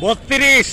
বত্রিশ